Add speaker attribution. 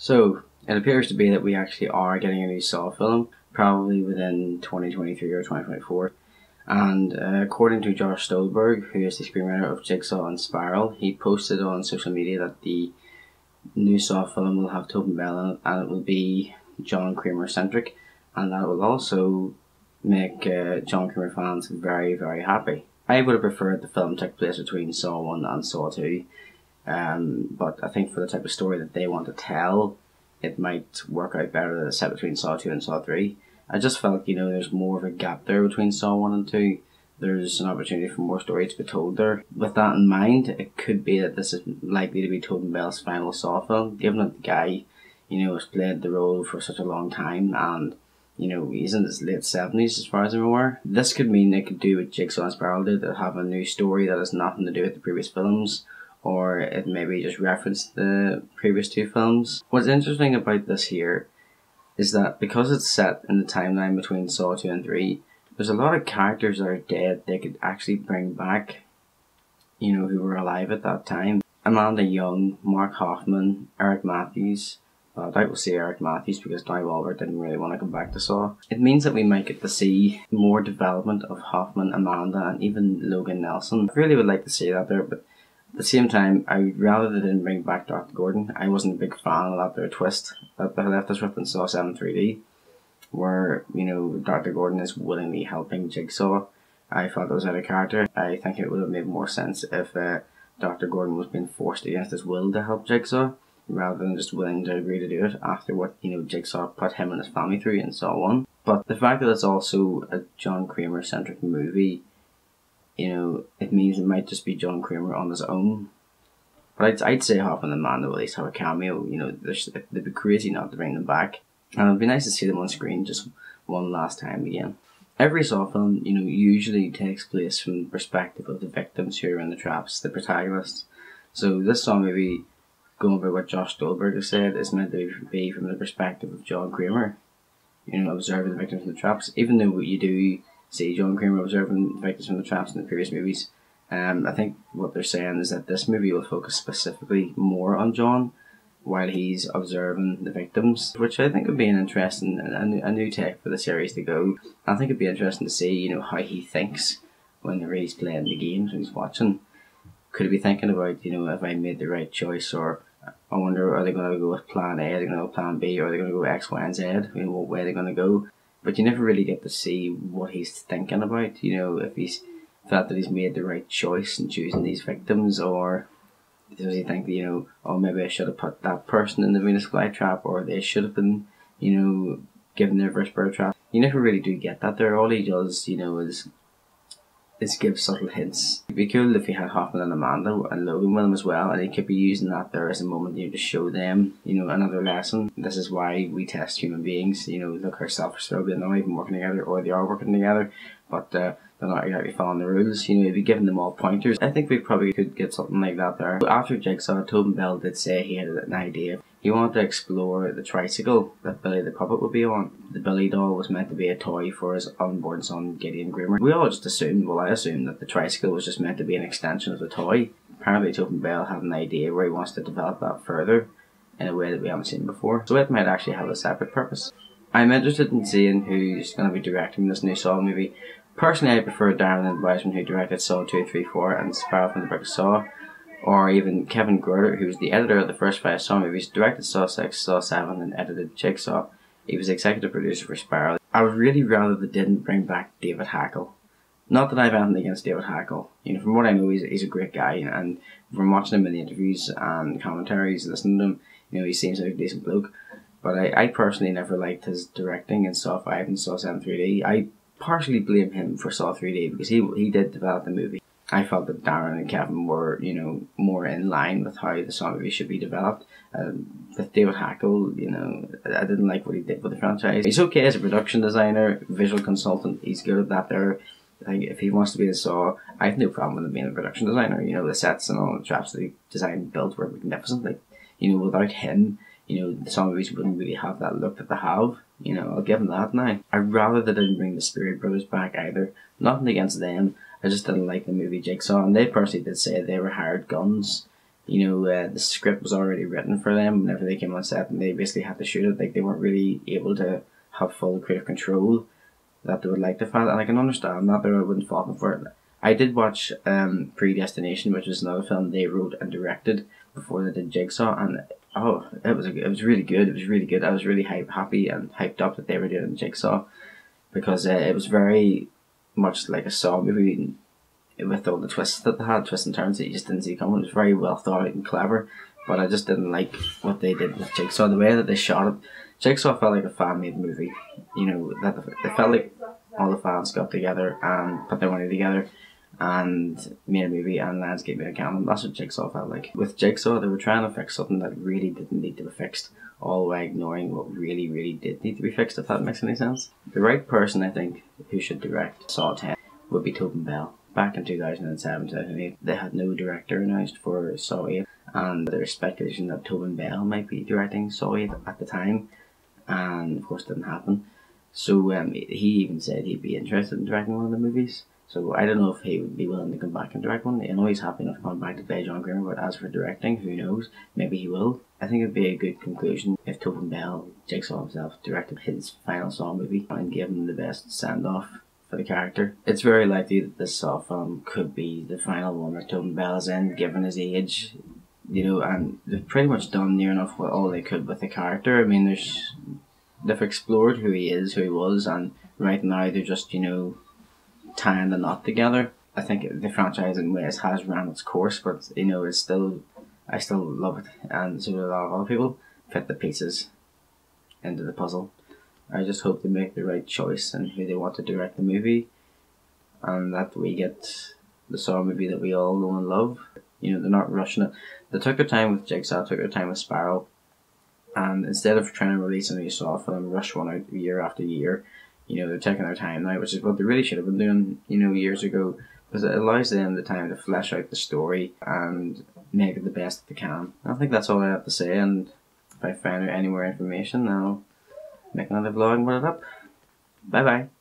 Speaker 1: So it appears to be that we actually are getting a new Saw film, probably within 2023 or 2024. And uh, according to Josh Stolberg, who is the screenwriter of Jigsaw and Spiral, he posted on social media that the new Saw film will have Tobin Bell in it and it will be John Kramer centric, and that will also make uh, John Kramer fans very, very happy. I would have preferred the film took place between Saw 1 and Saw 2, um, but I think for the type of story that they want to tell, it might work out better it's set between Saw 2 and Saw 3. I just felt, you know, there's more of a gap there between Saw 1 and 2. There's an opportunity for more story to be told there. With that in mind, it could be that this is likely to be Tobin Bell's final Saw film, given that the guy, you know, has played the role for such a long time and you know, he's in his late seventies as far as I'm aware. This could mean they could do what Jigsaw and Spiral did, that have a new story that has nothing to do with the previous films, or it maybe just reference the previous two films. What's interesting about this here is that because it's set in the timeline between Saw 2 and 3, there's a lot of characters that are dead they could actually bring back, you know, who were alive at that time. Amanda Young, Mark Hoffman, Eric Matthews. I doubt we'll see Eric Matthews because Donnie Wahlberg didn't really want to come back to Saw. It means that we might get to see more development of Hoffman, Amanda, and even Logan Nelson. I really would like to see that there, but at the same time, I rather they didn't bring back Dr. Gordon. I wasn't a big fan of that their twist that they left us with in Saw 7 3D, where, you know, Dr. Gordon is willingly helping Jigsaw. I thought that was out of character. I think it would have made more sense if uh, Dr. Gordon was being forced against his will to help Jigsaw, rather than just willing to agree to do it after what, you know, Jigsaw put him and his family through in Saw 1. But the fact that it's also a John Kramer centric movie you know, it means it might just be John Kramer on his own. But I'd, I'd say the Mando at least have a cameo. You know, they'd be crazy not to bring them back. And it'd be nice to see them on screen just one last time again. Every Saw film, you know, usually takes place from the perspective of the victims who are in the traps, the protagonists. So this song maybe going by what Josh Stolberg has said is meant to be from the perspective of John Kramer. You know, observing the victims in the traps. Even though what you do see John Kramer observing victims from the traps in the previous movies. Um, I think what they're saying is that this movie will focus specifically more on John while he's observing the victims, which I think would be an interesting, a, a new take for the series to go. I think it'd be interesting to see, you know, how he thinks when he's playing the games, when he's watching. Could he be thinking about, you know, if I made the right choice, or I wonder, are they going to go with plan A, are they going to go plan B, or are they going to go X, Y, and Z? You know, what way are they going to go? But you never really get to see what he's thinking about. You know, if he's felt that he's made the right choice in choosing these victims, or does he think you know, oh maybe I should have put that person in the Venus flytrap, or they should have been, you know, given the reverse bear trap. You never really do get that there. All he does, you know, is is give subtle hints. It'd be cool if he had Hoffman and Amanda and Logan with him as well, and he could be using that there as a moment you know, to show them, you know, another lesson. This is why we test human beings. You know, look how selfish they're, they're not even working together, or they are working together, but uh, they're not exactly following the rules. You know, if you them all pointers, I think we probably could get something like that there. After Jigsaw, Tobin Bell did say he had an idea he wanted to explore the tricycle that Billy the Puppet would be on. The Billy doll was meant to be a toy for his unborn son, Gideon Kramer. We all just assumed, well, I assumed that the tricycle was just meant to be an extension of the toy. Apparently, Tobin Bell had an idea where he wants to develop that further in a way that we haven't seen before. So it might actually have a separate purpose. I'm interested in seeing who's going to be directing this new Saw movie. Personally, I prefer Darren Bousman, who directed Saw 2, 3, 4 and Spiral from the Brick Saw or even Kevin Greutert, who was the editor of the first five Saw movies, directed Saw 6, Saw 7, and edited Jigsaw. He was executive producer for Spiral. I would really rather they didn't bring back David Hackl. Not that I have anything against David Hackl. You know, from what I know, he's, he's a great guy, and from watching him in the interviews and commentaries, listening to him, you know, he seems like a decent bloke. But I, I personally never liked his directing in Saw 5 and Saw 7 3D. I partially blame him for Saw 3D because he, he did develop the movie. I felt that Darren and Kevin were, you know, more in line with how the Saw movie should be developed. Um, with David Hackl, you know, I didn't like what he did with the franchise. He's okay as a production designer, visual consultant. He's good at that. There, like if he wants to be a Saw, I have no problem with him being a production designer. You know, the sets and all the traps that he designed and built were magnificent. Like, you know, without him, you know, the Saw movies wouldn't really have that look that they have. You know, I'll give them that now. I'd rather they didn't bring the Spierig Brothers back either. Nothing against them. I just didn't like the movie Jigsaw, and they personally did say they were hired guns. you know, uh, the script was already written for them whenever they came on set and they basically had to shoot it. Like they weren't really able to have full creative control that they would like to find. And I can understand that, but I wouldn't fault them for it. I did watch um, Predestination, which was another film they wrote and directed before they did Jigsaw, and oh, it was it was really good. It was really good. I was really hype, happy and hyped up that they were doing Jigsaw because uh, it was very much like a Saw movie with all the twists that they had, twists and turns that you just didn't see coming. It was very well thought out and clever, but I just didn't like what they did with Jigsaw. The way that they shot it, Jigsaw felt like a fan made movie. You know that it felt like all the fans got together and put their money together and made a movie and Lionsgate made a canon. That's what Jigsaw felt like. With Jigsaw, they were trying to fix something that really didn't need to be fixed, all while ignoring what really, really did need to be fixed, if that makes any sense. The right person, I think, who should direct Saw 10 would be Tobin Bell. Back in 2007 2008, they had no director announced for Saw 8, and there was speculation that Tobin Bell might be directing Saw 8 at the time, and of course, didn't happen. So um, he even said he'd be interested in directing one of the movies. So I don't know if he would be willing to come back and direct one. I know he's happy enough come back to play John Kramer, but as for directing, who knows? Maybe he will. I think it'd be a good conclusion if Tobin Bell, Jigsaw himself, directed his final Saw movie and gave him the best send off for the character. It's very likely that this Saw film could be the final one that Tobin Bell is in, given his age. You know, and they've pretty much done near enough what all they could with the character. I mean, there's they've explored who he is, who he was, and right now they're just you know tying the knot together. I think the franchise in ways has ran its course, but you know, it's still I still love it, and so do a lot of other people. Fit the pieces into the puzzle. I just hope they make the right choice and who they want to direct the movie, and that we get the Saw movie that we all know and love. You know, they're not rushing it. They took their time with Jigsaw, took their time with Spiral, and instead of trying to release a new Saw film, rush one out year after year, you know, they're taking their time now, which is what they really should have been doing, you know, years ago, because it allows them the time to flesh out the story and make it the best they can. I think that's all I have to say, and if I find out any more information, I'll make another vlog and put it up. Bye bye.